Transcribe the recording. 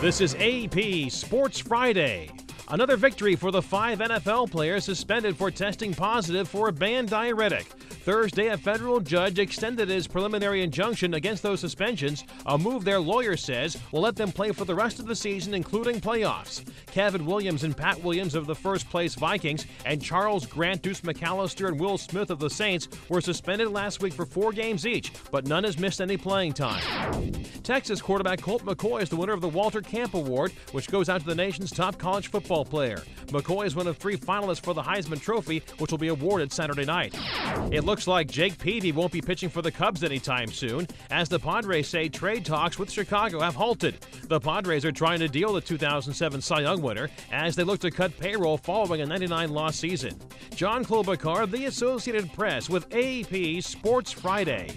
This is AP Sports Friday. Another victory for the five NFL players suspended for testing positive for a banned diuretic. Thursday, a federal judge extended his preliminary injunction against those suspensions, a move their lawyer says will let them play for the rest of the season, including playoffs. Kevin Williams and Pat Williams of the first place Vikings and Charles Grant, Deuce McAllister, and Will Smith of the Saints were suspended last week for four games each, but none has missed any playing time. Texas quarterback Colt McCoy is the winner of the Walter Camp Award, which goes out to the nation's top college football player. McCoy is one of three finalists for the Heisman Trophy, which will be awarded Saturday night. It looks like Jake Peavy won't be pitching for the Cubs anytime soon, as the Padres say trade talks with Chicago have halted. The Padres are trying to deal the 2007 Cy Young winner as they look to cut payroll following a 99 loss season. John Klobuchar, The Associated Press, with AP Sports Friday.